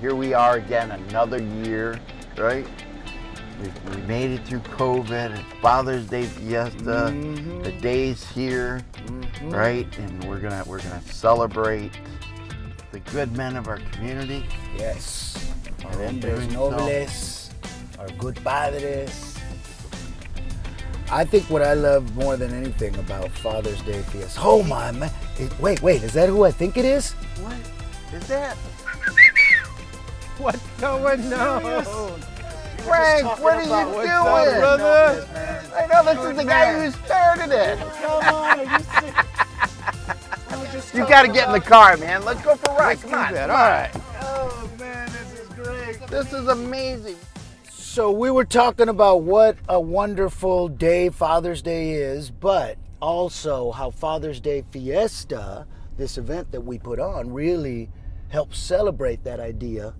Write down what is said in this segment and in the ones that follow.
here we are again, another year, right? We, we made it through COVID. It's Father's Day fiesta. Mhm. The day's here, Mhm. right? And we're gonna we're gonna celebrate the good men of our community. Yes. Our hombres nobles, our good padres. I think what I love more than anything about Father's Day fiesta. Oh my man! It- wait, wait. Is that who I think it is? What is that? What's going on? Frank, what are you doing? up, brother? I know this is the guy who started it. You got to get in the car, man. Let's go for a ride. Come on. that. come on. right. Oh man, this is great. This is amazing. So we were talking about what a wonderful day Father's Day is, but also how Father's Day Fiesta, this event that we put on, really helps celebrate that idea.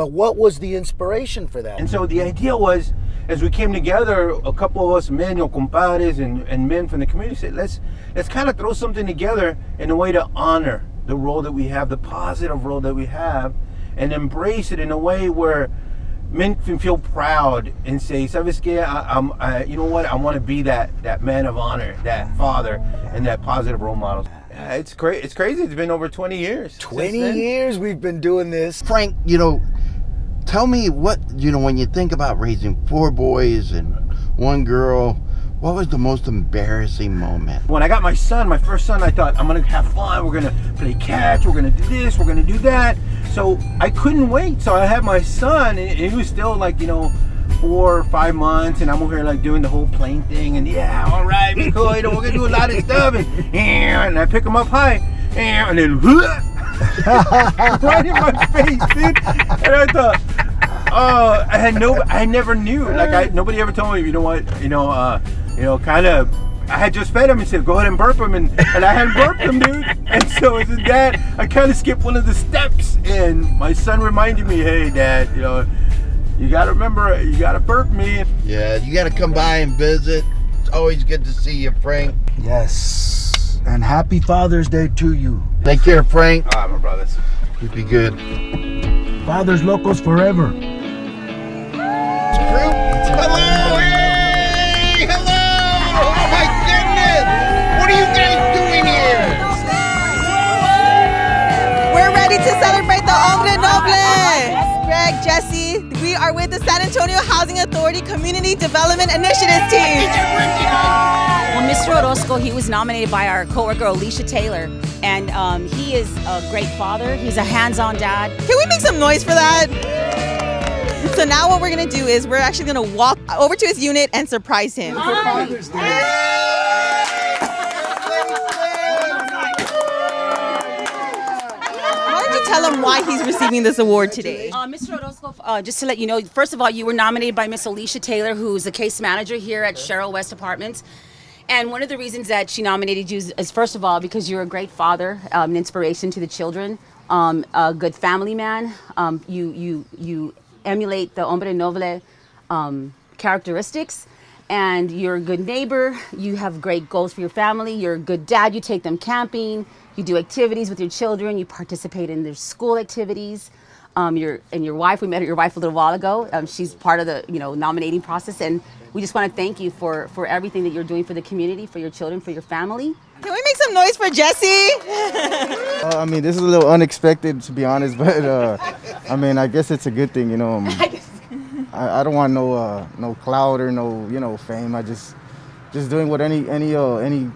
But what was the inspiration for that? And so the idea was, as we came together, a couple of us men, you know, compadres and, and men from the community said, let's let's kind of throw something together in a way to honor the role that we have, the positive role that we have, and embrace it in a way where men can feel proud and say, "Sabes que? I, I'm, I, you know what? I want to be that that man of honor, that father, and that positive role model." Yeah, it's great. It's crazy. It's been over 20 years. 20 years we've been doing this. Frank, you know, tell me what, you know, when you think about raising four boys and one girl, what was the most embarrassing moment? When I got my son, my first son, I thought I'm gonna have fun. We're gonna play catch. We're gonna do this. We're gonna do that. So I couldn't wait. So I had my son, and he was still like you know four or five months, and I'm over here like doing the whole plane thing, and yeah, all right, cool. You know, we're gonna do a lot of stuff, and and I pick him up high, and then right in my face, dude. And I thought, oh, I had no, I never knew. Like I, nobody ever told me, you know what, you know, uh, you know, kind of. I had just fed him and said, go ahead and burp him, and, and I hadn't burped him, dude. And so as a dad, I kind of skipped one of the steps, and my son reminded me, hey, dad, you know, you gotta remember, you gotta burp me. Yeah, you got to come by and visit. It's always good to see you, Frank. Yes. And happy Father's Day to you. Take care, Frank. Ah, my brothers. You be good. Fathers locos forever. Hello, hey, hello. Oh my goodness. What are you guys doing here? We're ready to celebrate the Hombre Noble. Greg, Jesse, we are with the San Antonio Housing Authority Community Development Initiative team. Well, Mr. Orozco, he was nominated by our coworker Alicia Taylor, and um, he is a great father. He's a hands-on dad. Can we make some noise for that? So now what we're gonna do is we're actually gonna walk over to his unit and surprise him. Why don't you tell him why he's receiving this award today? Uh, Mr. Orozco, uh, just to let you know, first of all, you were nominated by Miss Alicia Taylor, who's the case manager here at Cheryl West Apartments. And one of the reasons that she nominated you is, is first of all, because you're a great father, um, an inspiration to the children, um, a good family man. Um, you, you, you emulate the hombre noble um, characteristics. And you're a good neighbor. You have great goals for your family. You're a good dad. You take them camping. You do activities with your children. You participate in their school activities. Um, your and your wife. We met your wife a little while ago. Um, she's part of the you know nominating process, and we just want to thank you for for everything that you're doing for the community, for your children, for your family. Can we make some noise for Jesse? Uh, I mean, this is a little unexpected to be honest, but uh, I mean, I guess it's a good thing, you know. um, I, I don't want no uh, no cloud or no you know fame. I just just doing what any any uh, any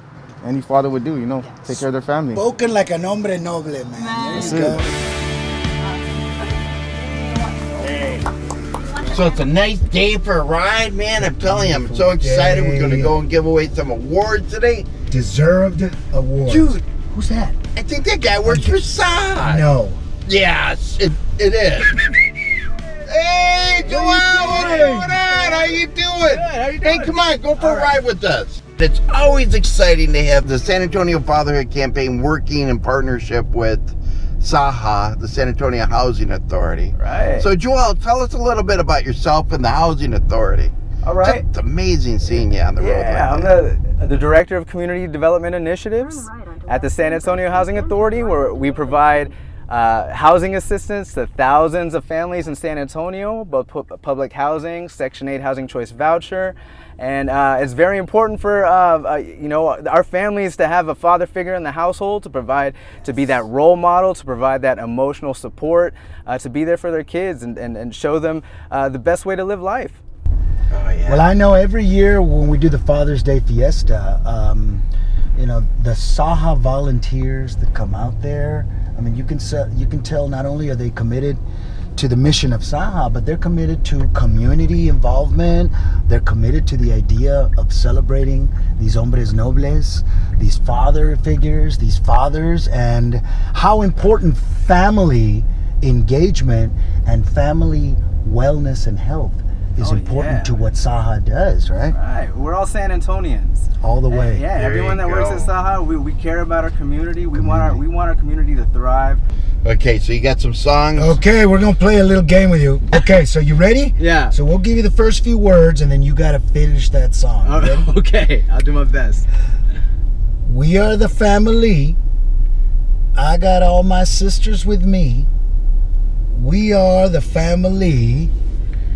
any father would do, you know, take care of their family. Spoken like an hombre noble, man. That's There you it. So it's a nice day for a ride, man. I'm telling you, I'm so excited. We're gonna go and give away some awards today. Deserved award. Dude, Who's that? I think that guy works for Sod. No. Yes, it, it is. Hey, Joel, what's going on? How you doing? Hey, come on, go for a ride with us. It's always exciting to have the San Antonio Fatherhood Campaign working in partnership with SAHA, the San Antonio Housing Authority. Right. So, Joel, tell us a little bit about yourself and the Housing Authority. All right. It's amazing seeing you on the road. Yeah, like I'm that. the, the Director of Community Development Initiatives at the San Antonio Housing Authority, where we provide uh, housing assistance to thousands of families in San Antonio, both pu- public housing, Section 8 housing choice voucher. And uh, it's very important for uh, uh, you know our families to have a father figure in the household to provide to be that role model, to provide that emotional support, uh, to be there for their kids and, and, and show them uh, the best way to live life. Well, I know every year when we do the Father's Day fiesta, um, you know, the Saha volunteers that come out there. I mean, you can you can tell not only are they committed to the mission of Saha, but they're committed to community involvement. They're committed to the idea of celebrating these hombres nobles, these father figures, these fathers, and how important family engagement and family wellness and health is Oh, important yeah. to what Saha does, right? Right, we're all San Antonians. All the way. Yeah, There everyone you that works at Saha, we, we care about our community. We want our we want our community to thrive. Okay, so you got some songs. Okay, we're gonna play a little game with you. Okay, so you ready? Yeah. So we'll give you the first few words, and then you gotta finish that song. You okay, I'll do my best. We are the family. I got all my sisters with me. We are the family.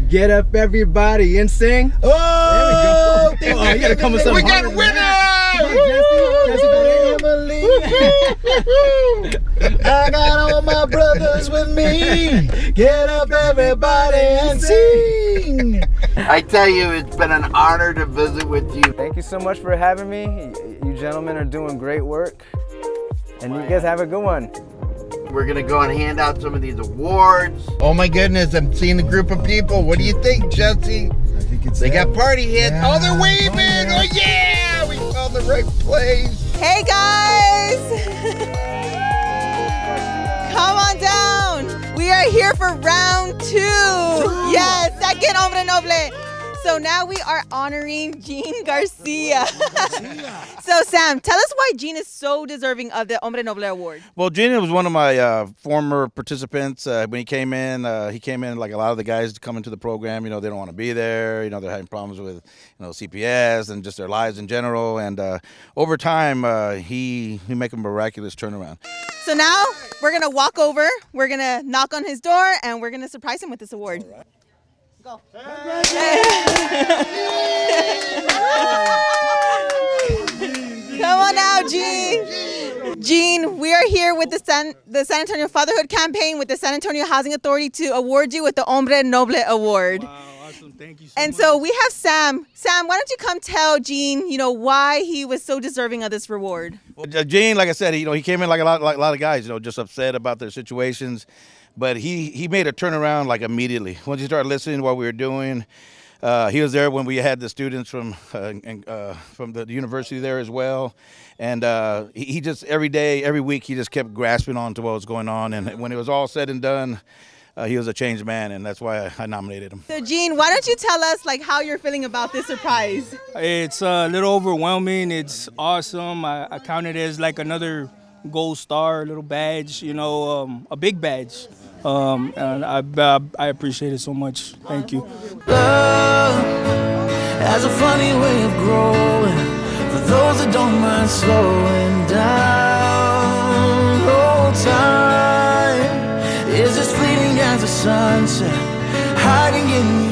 Get up, everybody, and sing. Oh, There we go. Oh, you gotta come with we got a winner! I got all my brothers with me. Get up, everybody, and sing. I tell you, it's been an honor to visit with you. Thank you so much for having me. You gentlemen are doing great work, and you guys have a good one. We're gonna go and hand out some of these awards. Oh my goodness, I'm seeing a group of people. What do you think, Jesse? I think it's They got party hats. Yeah, oh, they're waving. come on. Oh yeah, we found the right place. Hey guys! Come on down. We are here for round two. Yes, second hombre noble. So now we are honoring Gene Garcia. so Sam, tell us why Gene is so deserving of the Hombre Noble Award. Well, Gene was one of my uh, former participants. Uh, when he came in, uh, he came in like a lot of the guys come into the program. You know, they don't want to be there. You know, they're having problems with you know CPS and just their lives in general. And uh, over time, uh, he he make a miraculous turnaround. So now we're gonna walk over, we're gonna knock on his door, and we're gonna surprise him with this award. Go. Come on now, Gene. Gene, we are here with the San, the San Antonio Fatherhood Campaign with the San Antonio Housing Authority to award you with the Hombre Noble Award. awesome. Thank you so And so we have Sam. Sam, why don't you come tell Gene, you know, why he was so deserving of this reward? Well, Gene, like I said, he, you know, he came in like a lot, like a lot of guys, you know, just upset about their situations, but he he made a turnaround like immediately. Once he started listening to what we were doing, uh, he was there when we had the students from uh, and, uh, from the university there as well, and uh, he, he just every day, every week, he just kept grasping on to what was going on, and when it was all said and done. Uh, he was a changed man, and that's why I, I nominated him. So Gene, why don't you tell us like how you're feeling about this surprise? It's a little overwhelming. It's awesome. I, I count it as like another gold star, little badge, you know, um, a big badge. Um, and I, I, I appreciate it so much. Thank you. Love has a funny way of growing for those that don't mind slowing down. Oh, time is as fleeting as a sunset, hiding in